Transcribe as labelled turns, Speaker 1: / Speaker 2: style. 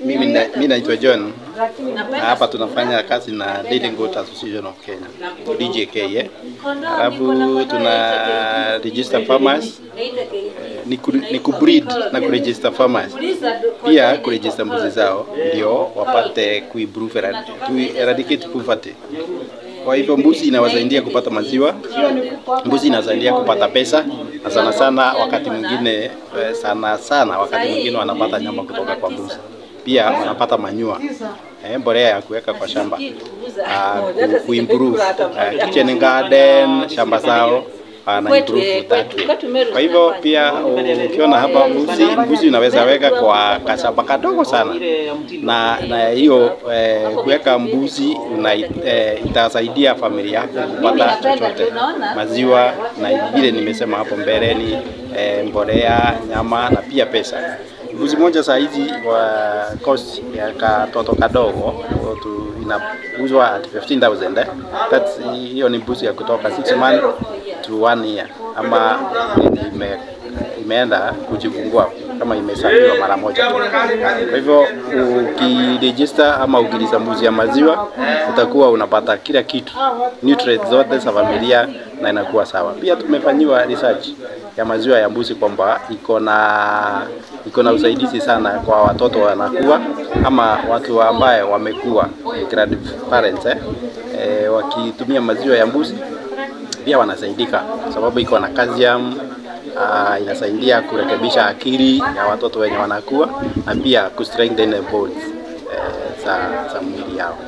Speaker 1: Mimi na- mimi naitwa John. Na hapa tunafanya kazi na Leading Goat Association of Kenya. DJK eh. Alafu tuna register farmers. Ni, ku, ni kubreed na kuregister farmers. Pia kuregister mbuzi zao ndio wapate kuimprove ku eradicate poverty. Kwa hivyo mbuzi inawasaidia kupata maziwa, mbuzi inawasaidia kupata pesa, na sana sana wakati mwingine eh, sana sana wakati mwingine wanapata nyama kutoka kwa mbuzi, pia wanapata manyua eh, mbolea ya kuweka kwa shamba. Ku, kuimprove. Uh, kitchen garden shamba zao that. Kwa hivyo pia ukiona hapa mbuzi, mbuzi unaweza weka kwa kashamba kadogo sana, na na hiyo eh, kuweka mbuzi una, eh, itasaidia familia yako kupata chochote, maziwa na vile nimesema hapo mbeleni, eh, mbolea, nyama na pia pesa. Mbuzi moja saa hizi wa cost ya katoto kadogo tu inauzwa at 15000 eh. That's hiyo ni mbuzi ya kutoka 6 month to one year ama ime, imeenda kujifungua kama imesaliwa mara moja tu. Kwa hivyo ukirejista ama ukiliza mbuzi ya maziwa utakuwa unapata kila kitu, nutrients zote za familia na inakuwa sawa. Pia tumefanyiwa research ya maziwa ya mbuzi kwamba iko na iko na usaidizi sana kwa watoto wanakuwa ama watu ambaye wamekuwa grandparents eh, eh, wakitumia maziwa ya mbuzi pia wanasaidika sababu iko na calcium uh, inasaidia kurekebisha akili ya watoto wenye wanakuwa na pia ku strengthen the bones eh, za mwili yao.